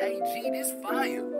Hey, G, this fire.